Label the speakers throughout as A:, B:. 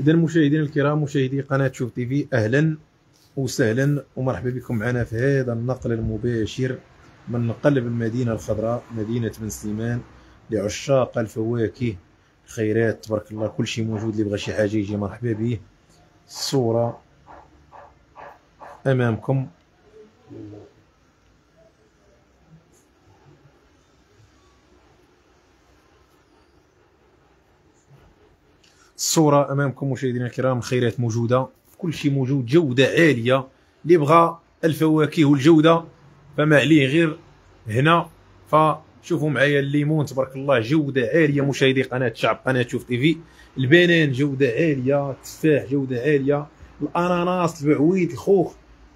A: اذا مشاهدينا الكرام مشاهدي قناة شوف تي في أهلا وسهلا ومرحبا بكم معنا في هذا النقل المباشر من قلب المدينة الخضراء مدينة بن سليمان لعشاق الفواكه الخيرات تبارك الله كل شيء موجود اللي بغى شي حاجة يجي مرحبا به الصورة أمامكم. الصورة أمامكم مشاهدينا الكرام الخيرات موجودة. كل شيء موجود جودة عالية. اللي بغى الفواكه والجودة فما عليه غير هنا. فشوفوا معايا الليمون تبارك الله جودة عالية. مشاهدي قناة شعب قناة شوف تي في. البنان جودة عالية. التفاح جودة عالية. الأناناس البعويد الخوخ.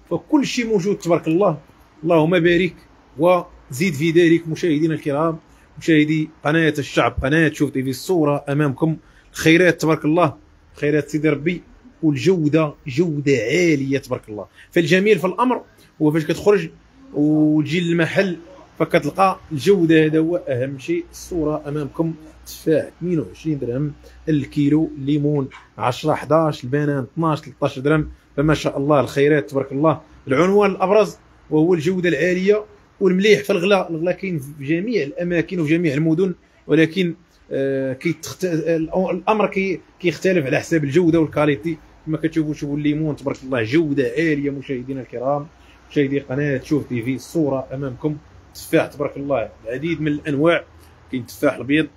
A: فكل شيء موجود تبارك الله. اللهم بارك وزيد في ذلك مشاهدينا الكرام. مشاهدي قناة الشعب قناة شوف تي في. الصورة أمامكم. الخيرات تبارك الله. خيرات سيدي ربي. والجودة جودة عالية تبارك الله. فالجميل في الأمر هو فاش كتخرج وتجي للمحل فكتلقى الجودة هذا هو أهم شيء. الصورة أمامكم تفاح 22 درهم الكيلو ليمون 10 11 البنان 12 13 درهم. فما شاء الله الخيرات تبارك الله. العنوان الأبرز وهو الجودة العالية والمليح في الغلاء. الغلاء كاين في جميع الأماكن وفي جميع المدن ولكن آه كيتخت... الأمر كي كيختلف على حساب الجوده وال qualité كما كتشوفوا شوفوا الليمون تبارك الله جوده عاليه مشاهدينا الكرام. مشاهدي قناة شوف تي في الصورة أمامكم. تفاح تبارك الله العديد من الأنواع. كاين تفاح الابيض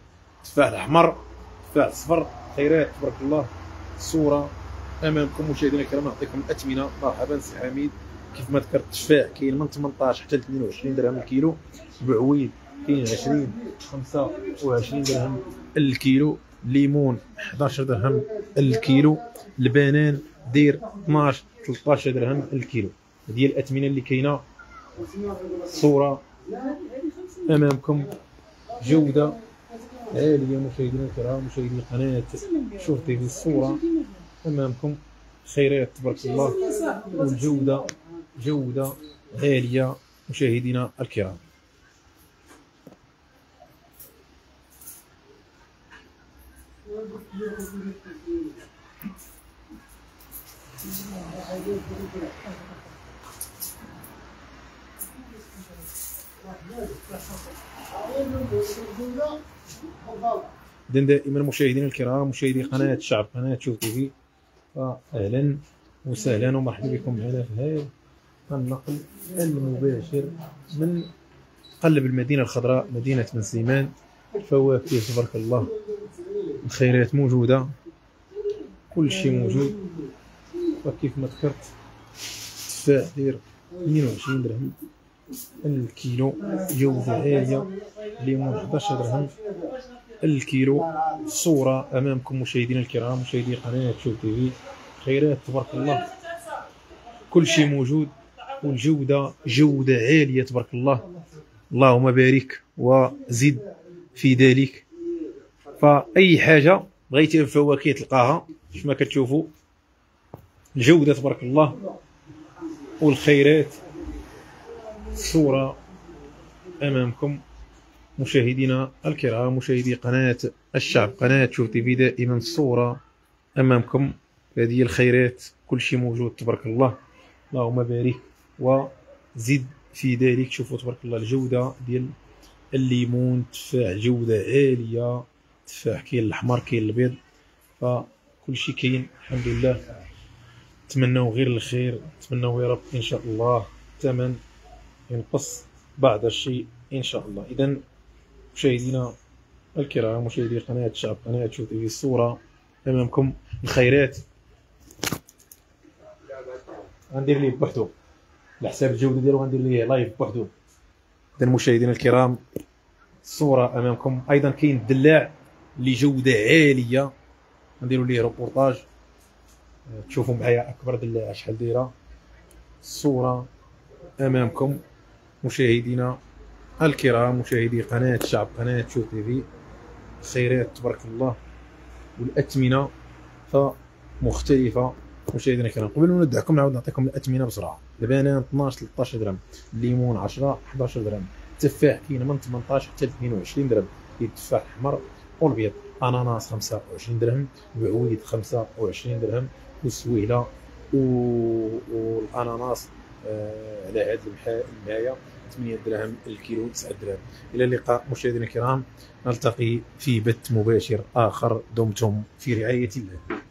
A: تفاح الأحمر تفاح الصفر خيرات تبارك الله الصورة أمامكم. مشاهدينا الكرام نعطيكم الاثمنه مرحبا سي حميد. كيف ما ذكرت التفاح كاين من 18 حتى ل 22 درهم الكيلو. بعويد. كاين 20 25 درهم. الكيلو ليمون 11 درهم. الكيلو البنان دير 12 13 درهم. الكيلو هذه الاثمنه اللي كاينة. صورة أمامكم. جودة عالية مشاهدينا الكرام مشاهدي قناه في الصورة أمامكم. خيرات تبارك الله. والجودة جودة عالية مشاهدينا الكرام. اذا دائما مشاهدينا الكرام مشاهدي قناة الشعب قناة شوف تي في. فاهلا وسهلا ومرحبا بكم معنا في هذا النقل المباشر من قلب المدينة الخضراء مدينة بن سليمان الفواكه تبارك الله. الخيرات موجودة. كل شيء موجود. وكيف ما ذكرت التفاح داير 22 درهم. الكيلو جودة عالية ليمون 11 درهم. الكيلو الصورة أمامكم مشاهدينا الكرام مشاهدي قناة شوف تي في. خيرات تبارك الله. كل شيء موجود. والجودة جودة عالية تبارك الله. اللهم بارك وزد في ذلك. فأي حاجة بغيتي الفواكه تلقاها كما كتشوفوا الجودة تبارك الله والخيرات. صورة أمامكم. مشاهدينا الكرام مشاهدي قناة الشعب قناة شوف تي في دائما الصورة أمامكم. هذه الخيرات كل شيء موجود تبارك الله. اللهم بارك وزد في ذلك شوفوا تبارك الله الجودة ديال الليمون تفاح جودة عالية. تفاح كاين الأحمر كاين الأبيض فكل شيء كاين الحمد لله نتمنوا غير الخير نتمنوا يا رب إن شاء الله الثمن ينقص بعض الشيء إن شاء الله. اذا مشاهدينا الكرام مشاهدي قناة شعب قناة شوف في الصورة أمامكم الخيرات. غندير ليه بوحدو. على حساب الجوده ديالو غندير ليه لايف بوحدو. اذا مشاهدينا الكرام الصورة أمامكم. أيضا كاين الدلاع. اللي جوده عالية. نديرو ليه روبورتاج تشوفوا معايا أكبر دلاعه شحال دايرة. الصورة أمامكم. مشاهدينا الكرام مشاهدي قناة الشعب قناة شوف تي في. خيرات تبارك الله والأثمنة فمختلفة. مشاهدينا الكرام قبل ما ندعكم نعاود نعطيكم الأثمنة بسرعة. البنان 12 13 درهم. الليمون 10 11 درهم. التفاح كاين من 18 حتى 22 درهم. التفاح الأحمر والأبيض أناناس 25 درهم بعويد 25 درهم والسويله. والأناناس آه على هذه المايه 8 درهم الكيلو 9 درهم. إلى اللقاء مشاهدينا الكرام. نلتقي في بث مباشر آخر. دمتم في رعاية الله.